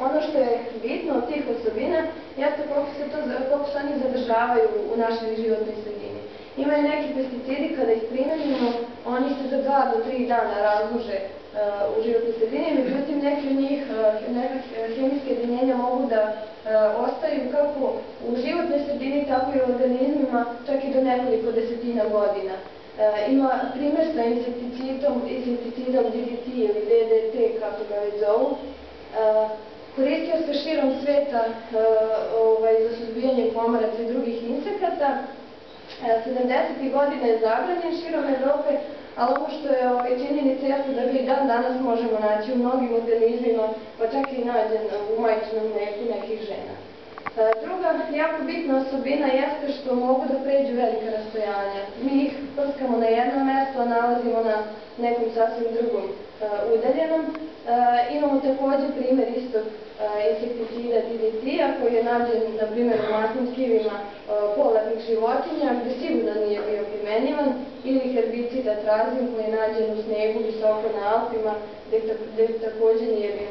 ono što je bitno od tih osobina jeste koliko se, to, koliko oni zadržavaju u našoj životnoj sredini. Imaju neki pesticidi kada ih primenimo, oni se za dva do tri dana razlože u životnoj sredini, međutim neki od njih, neke hemijske jedinjenja mogu da ostaju kako u životnoj sredini, tako i u organizmima, čak i do nekoliko desetina godina. Ima primer sa insekticidom, insekticidom DDT ili DDT, kako ga već zovu, koristio se širom sveta ovaj, za suzbijanje komaraca i drugih insekata. 70. godina je zabranjen širom Evrope, ali ono što je ovaj, činjenica jeste da ga i dan danas možemo naći u mnogim organizmima, pa čak i nađen u majčinom mleku nekih žena. Druga jako bitna osobina jeste što mogu da pređu velika rastojanja. Mi ih prskamo na jedno mesto, a nalazimo na nekom sasvim drugom. Imamo takođe primer istog insekticida DDT-a koji je nađen, na primjer, u masnim skivima polarnih životinja, gde sigurno nije bio primenjivan, ili herbicida trazin koji je nađen u snegu visoko na Alpima, gde takođe nije bio.